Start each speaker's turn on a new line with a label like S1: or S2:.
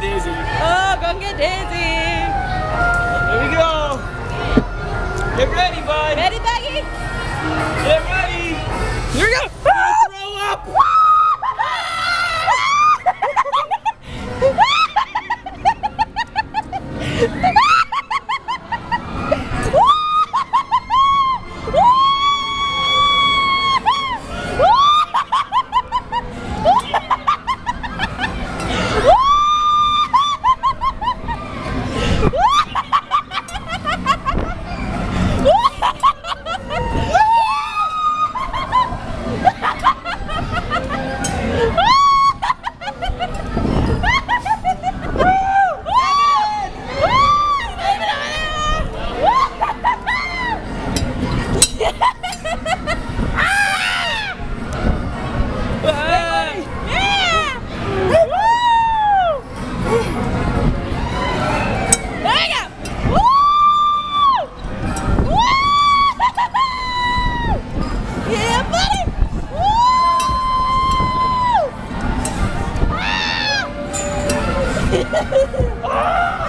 S1: get Daisy.
S2: Oh, go get Daisy.
S1: Here we go. Get ready, bud. Ready,
S2: Baggy?
S1: Get ready.
S2: ah!